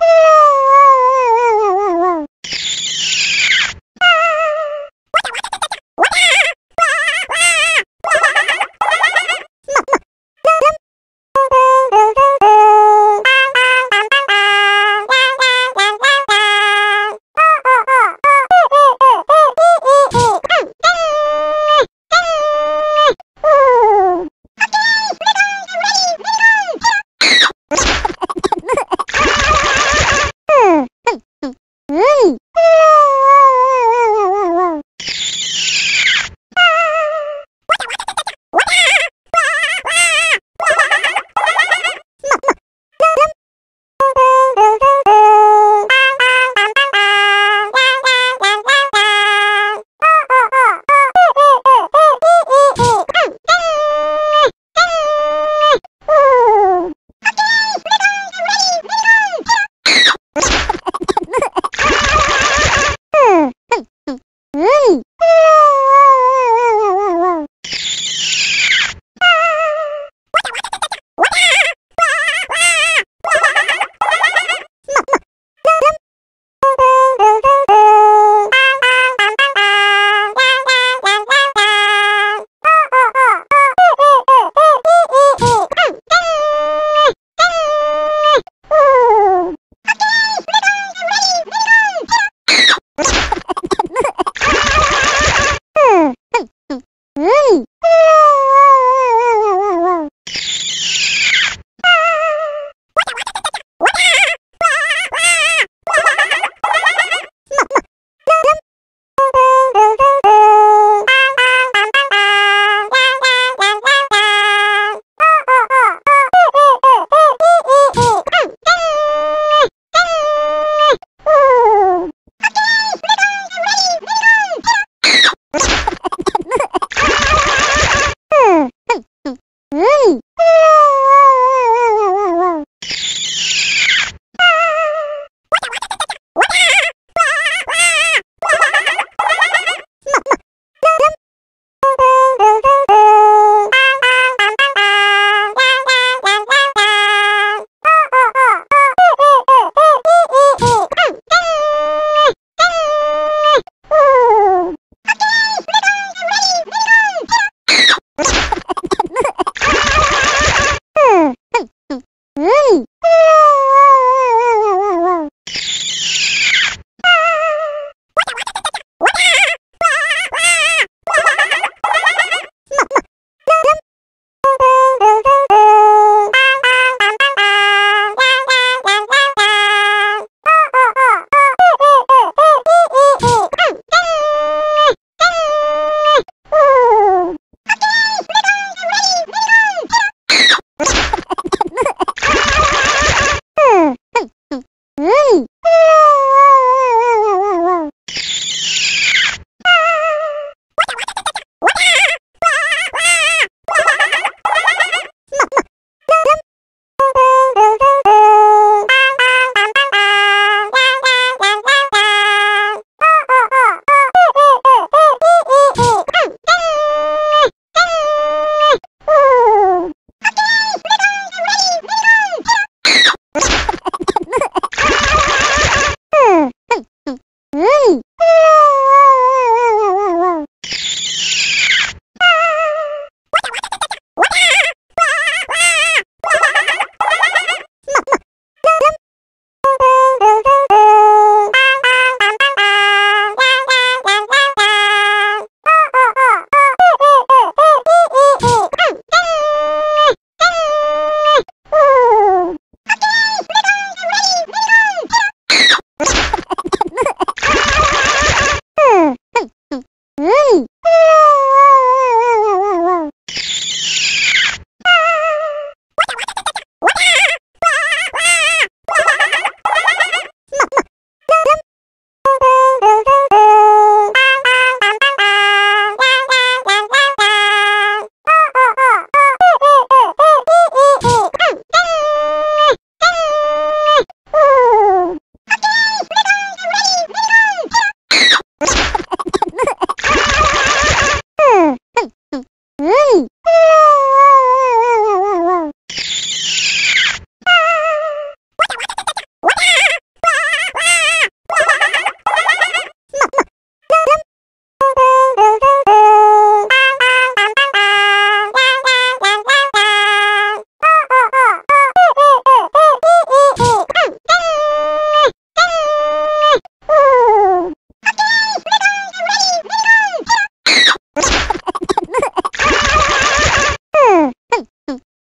Ah! 嗯。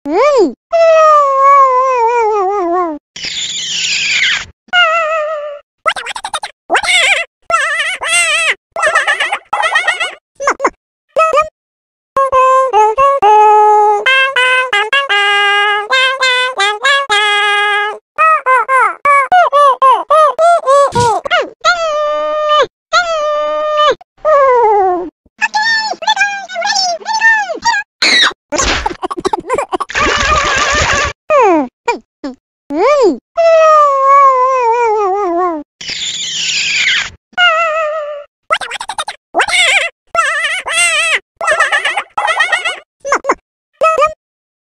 three